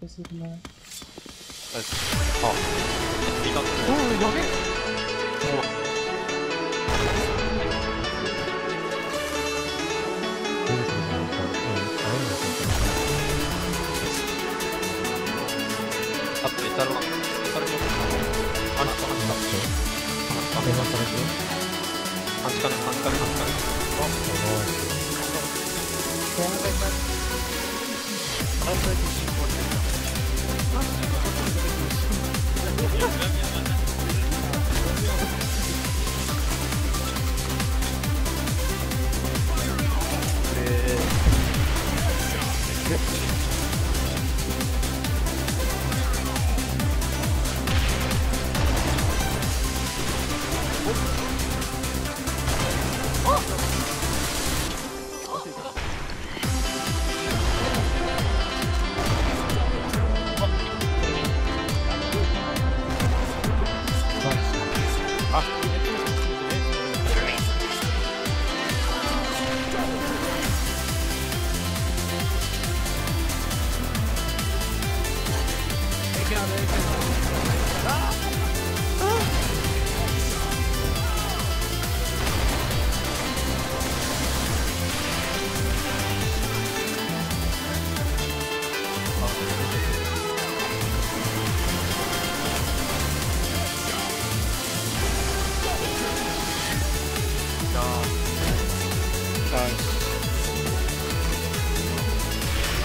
ですよね。あ、いた。お。う。ん、ん、ん。ん、ん。あ、あ、あ、あ。あ。あ。あ。あ、あ。ん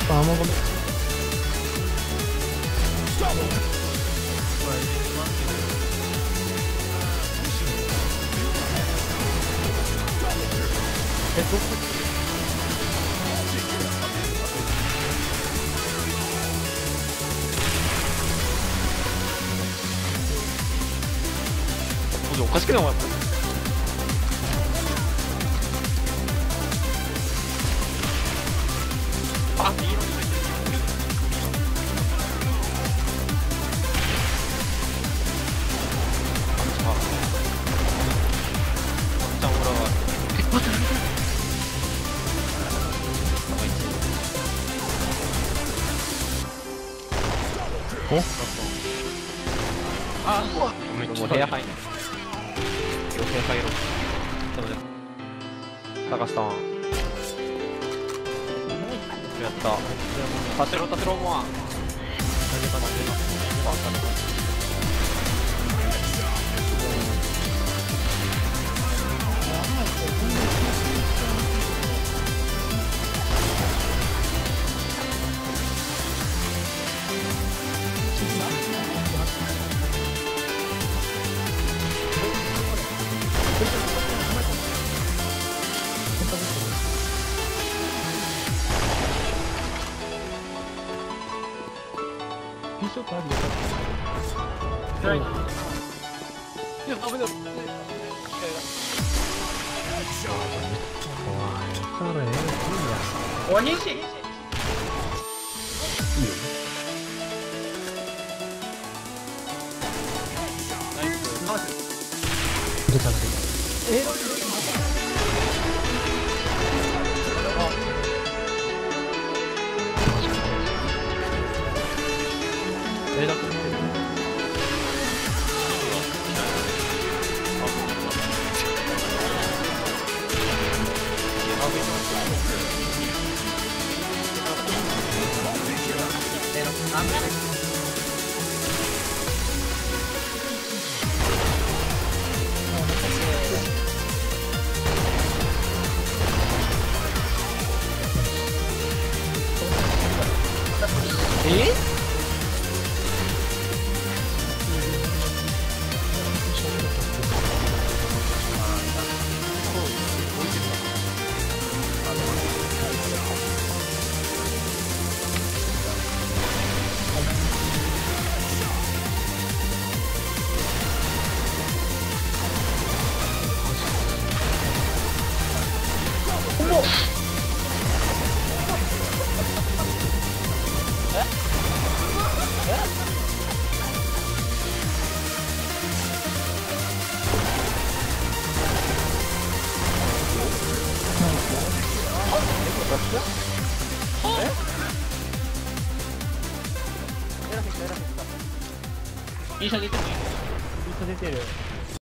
Vamos, vamos. えどこおかしくない？お前おあめっちゃ部屋入んない部屋入ろう高橋さん。やった。達郎達郎もあ投げたかげたちょっとあるよはい、い。や危ない。危い。い。しい。い。よ I'm gonna いい車出てるいい車出てる